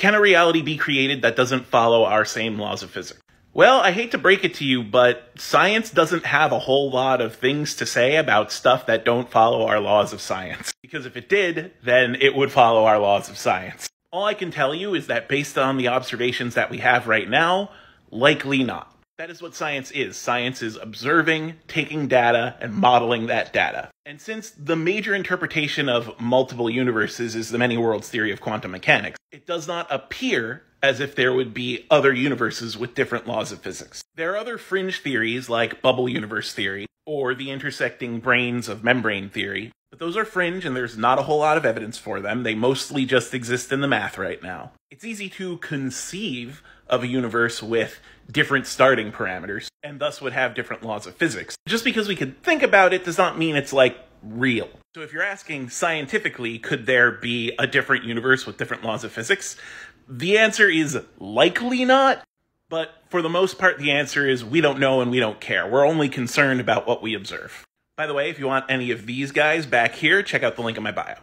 Can a reality be created that doesn't follow our same laws of physics? Well, I hate to break it to you, but science doesn't have a whole lot of things to say about stuff that don't follow our laws of science. Because if it did, then it would follow our laws of science. All I can tell you is that based on the observations that we have right now, likely not. That is what science is. Science is observing, taking data, and modeling that data. And since the major interpretation of multiple universes is the many worlds theory of quantum mechanics, it does not appear as if there would be other universes with different laws of physics. There are other fringe theories like bubble universe theory or the intersecting branes of membrane theory, but those are fringe and there's not a whole lot of evidence for them. They mostly just exist in the math right now. It's easy to conceive of a universe with different starting parameters and thus would have different laws of physics. Just because we could think about it does not mean it's like real. So if you're asking scientifically, could there be a different universe with different laws of physics? The answer is likely not, but for the most part, the answer is we don't know and we don't care. We're only concerned about what we observe. By the way, if you want any of these guys back here, check out the link in my bio.